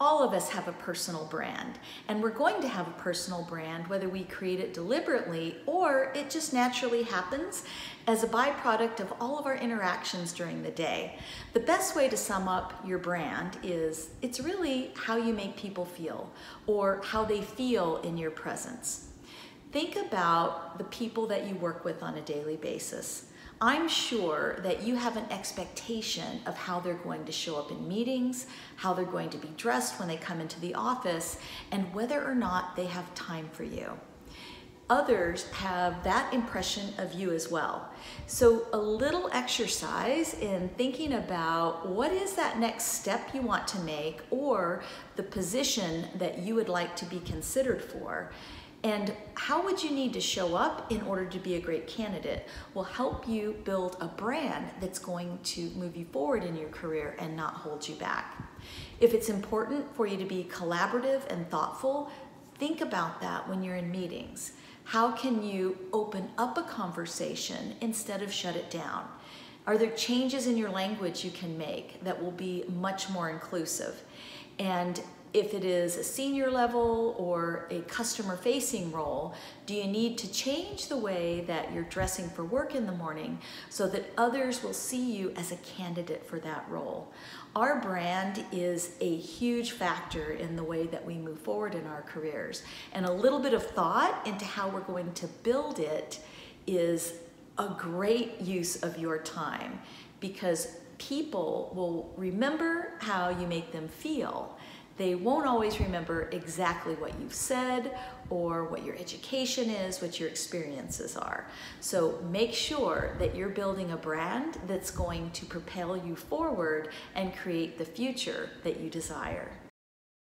all of us have a personal brand and we're going to have a personal brand whether we create it deliberately or it just naturally happens as a byproduct of all of our interactions during the day. The best way to sum up your brand is it's really how you make people feel or how they feel in your presence. Think about the people that you work with on a daily basis. I'm sure that you have an expectation of how they're going to show up in meetings, how they're going to be dressed when they come into the office, and whether or not they have time for you. Others have that impression of you as well. So, a little exercise in thinking about what is that next step you want to make or the position that you would like to be considered for and how would you need to show up in order to be a great candidate will help you build a brand that's going to move you forward in your career and not hold you back. If it's important for you to be collaborative and thoughtful, think about that when you're in meetings. How can you open up a conversation instead of shut it down? Are there changes in your language you can make that will be much more inclusive? And if it is a senior level or a customer facing role, do you need to change the way that you're dressing for work in the morning so that others will see you as a candidate for that role? Our brand is a huge factor in the way that we move forward in our careers. And a little bit of thought into how we're going to build it is a great use of your time because people will remember how you make them feel they won't always remember exactly what you've said or what your education is, what your experiences are. So make sure that you're building a brand that's going to propel you forward and create the future that you desire.